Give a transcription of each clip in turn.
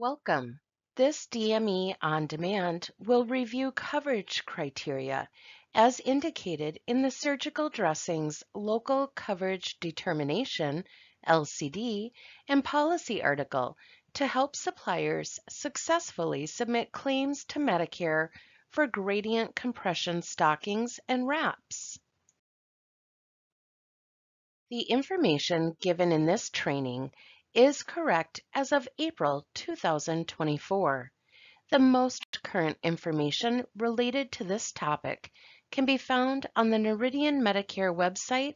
Welcome. This DME on demand will review coverage criteria as indicated in the Surgical Dressings Local Coverage Determination LCD and policy article to help suppliers successfully submit claims to Medicare for gradient compression stockings and wraps. The information given in this training is correct as of April 2024. The most current information related to this topic can be found on the Noridian Medicare website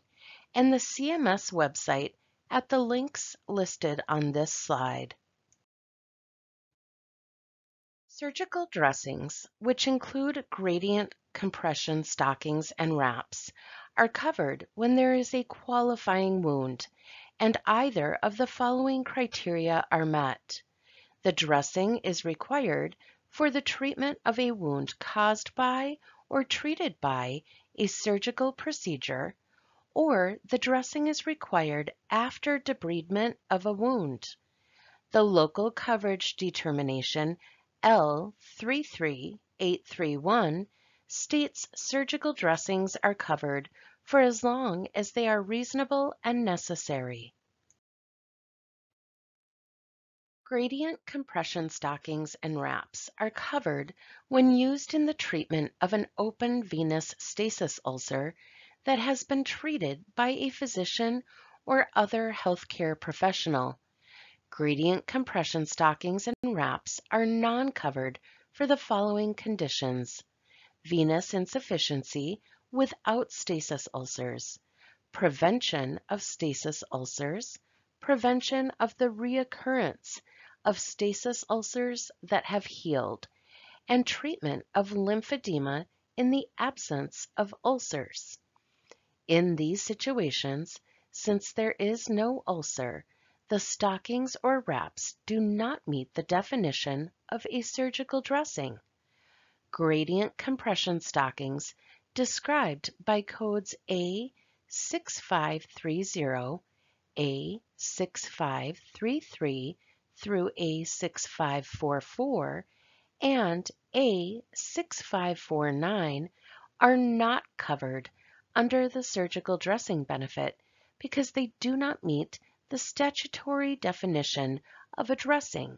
and the CMS website at the links listed on this slide. Surgical dressings, which include gradient compression stockings and wraps, are covered when there is a qualifying wound and either of the following criteria are met. The dressing is required for the treatment of a wound caused by or treated by a surgical procedure, or the dressing is required after debridement of a wound. The local coverage determination L33831 states surgical dressings are covered for as long as they are reasonable and necessary. Gradient compression stockings and wraps are covered when used in the treatment of an open venous stasis ulcer that has been treated by a physician or other healthcare professional Gradient compression stockings and wraps are non-covered for the following conditions. Venous insufficiency without stasis ulcers, prevention of stasis ulcers, prevention of the reoccurrence of stasis ulcers that have healed, and treatment of lymphedema in the absence of ulcers. In these situations, since there is no ulcer, the stockings or wraps do not meet the definition of a surgical dressing. Gradient compression stockings described by codes A6530, A6533 through A6544, and A6549 are not covered under the surgical dressing benefit because they do not meet the statutory definition of a dressing.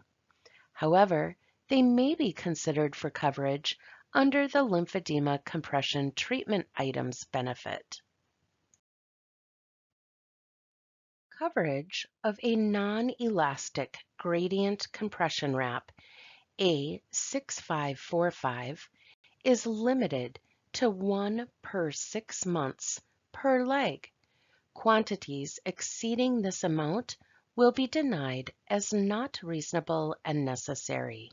However, they may be considered for coverage under the lymphedema compression treatment items benefit. Coverage of a non-elastic gradient compression wrap A6545 is limited to one per six months per leg Quantities exceeding this amount will be denied as not reasonable and necessary.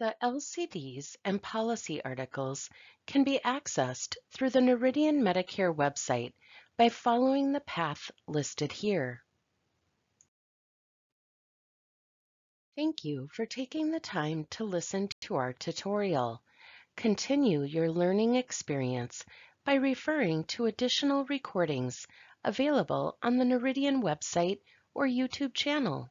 The LCDs and policy articles can be accessed through the Noridian Medicare website by following the path listed here. Thank you for taking the time to listen to our tutorial. Continue your learning experience by referring to additional recordings available on the Noridian website or YouTube channel.